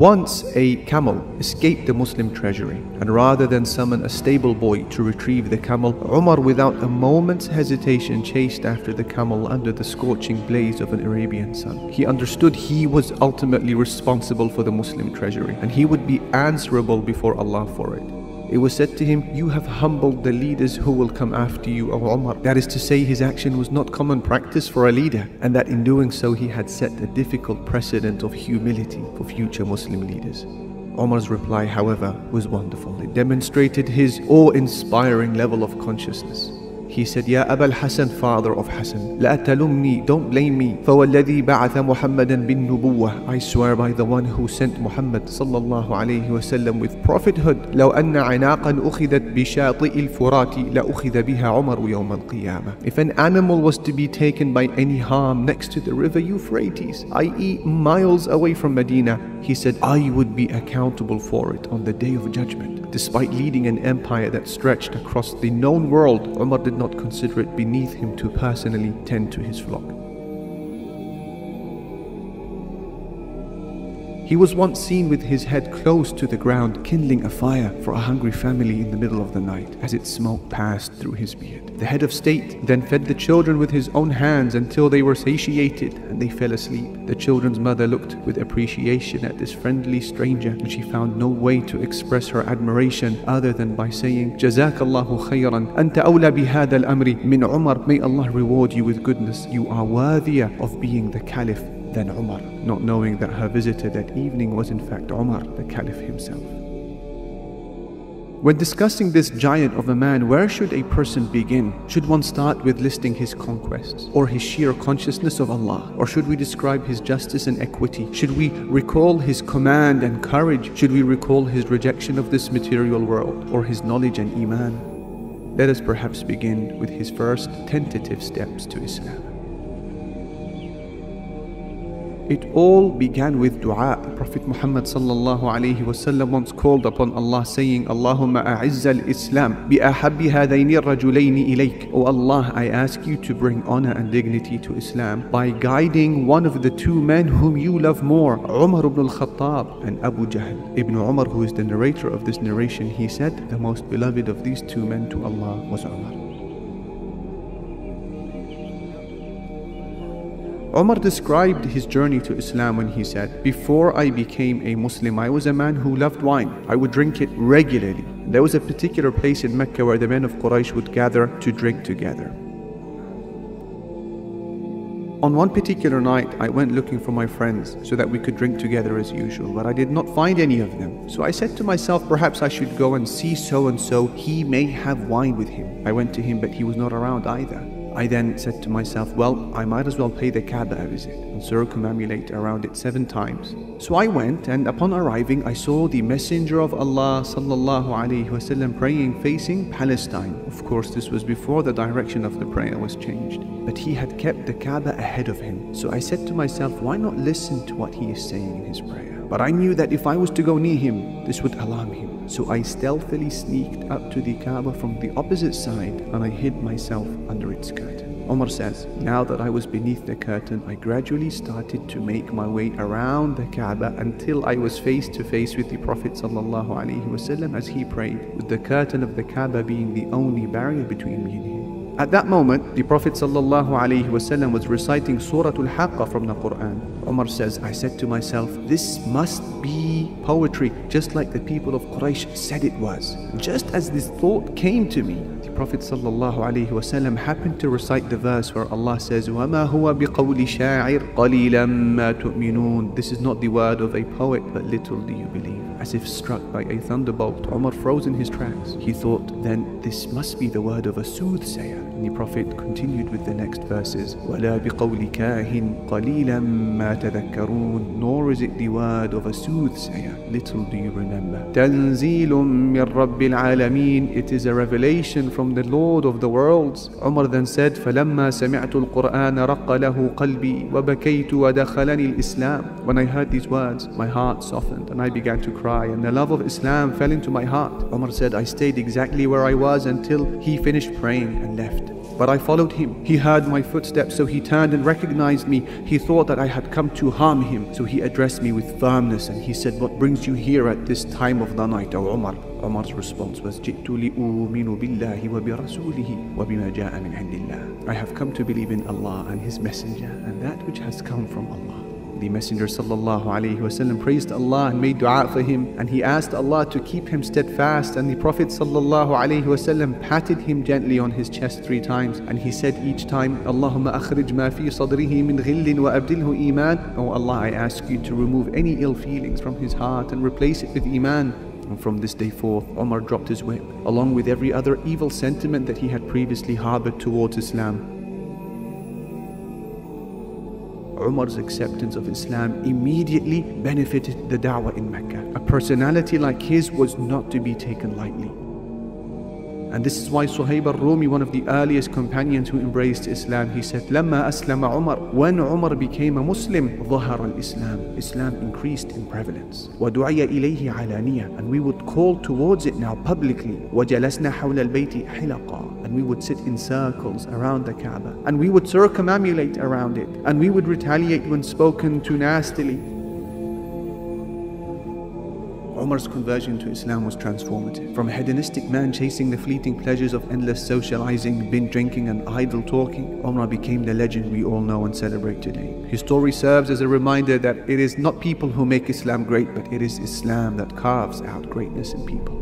Once a camel escaped the Muslim treasury, and rather than summon a stable boy to retrieve the camel, Umar without a moment's hesitation chased after the camel under the scorching blaze of an Arabian sun. He understood he was ultimately responsible for the Muslim treasury, and he would be answerable before Allah for it. It was said to him, You have humbled the leaders who will come after you, O Umar. That is to say, his action was not common practice for a leader, and that in doing so he had set a difficult precedent of humility for future Muslim leaders. Umar's reply, however, was wonderful. It demonstrated his awe inspiring level of consciousness. He said, Ya Abul Hassan, father of Hassan, لا تلمني, don't blame me. فوالذي بعث محمدا بالنبوة I swear by the one who sent Muhammad صلى الله عليه وسلم with prophethood لو أن عناقا أخذت بشاطئ الفرات لأخذ بها عمر يوم القيامة If an animal was to be taken by any harm next to the river Euphrates, i.e. miles away from Medina, he said, I would be accountable for it on the day of judgment. Despite leading an empire that stretched across the known world, Umar did not consider it beneath him to personally tend to his flock. He was once seen with his head close to the ground, kindling a fire for a hungry family in the middle of the night as its smoke passed through his beard. The head of state then fed the children with his own hands until they were satiated and they fell asleep. The children's mother looked with appreciation at this friendly stranger and she found no way to express her admiration other than by saying, Jazakallahu khayran, anta awla bihada al-amri min Umar. May Allah reward you with goodness. You are worthier of being the caliph than Umar, not knowing that her visitor that evening was in fact Umar, the Caliph himself. When discussing this giant of a man, where should a person begin? Should one start with listing his conquests or his sheer consciousness of Allah? Or should we describe his justice and equity? Should we recall his command and courage? Should we recall his rejection of this material world or his knowledge and Iman? Let us perhaps begin with his first tentative steps to Islam. It all began with dua. Prophet Muhammad sallallahu alaihi wasallam once called upon Allah saying, Allahumma a'izz al-Islam bi ahabbi hadayni rajulayni ilayk. O Allah, I ask you to bring honor and dignity to Islam by guiding one of the two men whom you love more, Umar ibn al-Khattab and Abu Jahl. Ibn Umar, who is the narrator of this narration, he said, the most beloved of these two men to Allah was Umar. Omar described his journey to Islam when he said, Before I became a Muslim, I was a man who loved wine. I would drink it regularly. There was a particular place in Mecca where the men of Quraysh would gather to drink together. On one particular night, I went looking for my friends so that we could drink together as usual, but I did not find any of them. So I said to myself, perhaps I should go and see so and so. He may have wine with him. I went to him, but he was not around either. I then said to myself, well, I might as well pay the Kaaba a visit and circumambulate around it seven times. So I went, and upon arriving, I saw the Messenger of Allah sallallahu alaihi wasallam praying facing Palestine. Of course, this was before the direction of the prayer was changed, but he had kept the Kaaba ahead of him. So I said to myself, why not listen to what he is saying in his prayer? But I knew that if I was to go near him, this would alarm him. So I stealthily sneaked up to the Kaaba from the opposite side and I hid myself under its curtain. Omar says, Now that I was beneath the curtain, I gradually started to make my way around the Kaaba until I was face to face with the Prophet ﷺ as he prayed, with the curtain of the Kaaba being the only barrier between me and him. At that moment, the Prophet ﷺ was reciting Surah Al-Haqqah from the Quran. Umar says, I said to myself, this must be poetry, just like the people of Quraysh said it was. Just as this thought came to me, the Prophet ﷺ happened to recite the verse where Allah says, وَمَا هُوَ بِقَوْلِ شَاعِرٍ قَلِيلًا مَا تُؤْمِنُونَ This is not the word of a poet, but little do you believe. As if struck by a thunderbolt, Umar froze in his tracks. He thought, then this must be the word of a soothsayer. And the Prophet continued with the next verses, وَلَا بِقَوْلِ كَاهٍ قَلِيلًا مَا تَذَكَّرُونَ Nor is it the word of a soothsayer. Little do you remember. تَنزِيلٌ مِّن رَبِّ الْعَالَمِينَ It is a revelation from the Lord of the worlds. Umar then said, فَلَمَّا سَمِعْتُ الْقُرْآنَ رَقَّ لَهُ قَلْبِي وَبَكَيْتُ وَدَخَلَنِي الْإِسْلَامِ When I heard these words, my heart softened and I began to cry cry, and the love of Islam fell into my heart. Umar said, I stayed exactly where I was until he finished praying and left. but I followed him. He heard my footsteps, so he turned and recognized me. He thought that I had come to harm him, so he addressed me with firmness and he said, What brings you here at this time of the night, O Umar? Umar's response was, جئت لأؤمن بالله وبرسوله وبما جاء من عند الله. I have come to believe in Allah and His Messenger and that which has come from Allah. The Messenger wasallam praised Allah and made dua for him. And he asked Allah to keep him steadfast. And the Prophet wasallam patted him gently on his chest three times. And he said each time Allahumma akhrij ma fi sadrihi min ghillin wa abdilhu iman. Oh Allah I ask you to remove any ill feelings from his heart and replace it with iman. And from this day forth, Omar dropped his whip, along with every other evil sentiment that he had previously harbored towards Islam. Umar's acceptance of Islam immediately benefited the da'wah in Mecca. A personality like his was not to be taken lightly. And this is why Suhaib al-Rumi, one of the earliest companions who embraced Islam, he said, لما أسلم عمر When Umar became a Muslim, ظهر الإسلام Islam increased in prevalence. ودعي إليه علانية And we would call towards it now publicly. وجلسنا حول البيت حلقا And we would sit in circles around the Kaaba. And we would circumambulate around it. And we would retaliate when spoken to nastily. Umar's conversion to Islam was transformative. From a hedonistic man chasing the fleeting pleasures of endless socializing, binge drinking, and idle talking, Umar became the legend we all know and celebrate today. His story serves as a reminder that it is not people who make Islam great, but it is Islam that carves out greatness in people.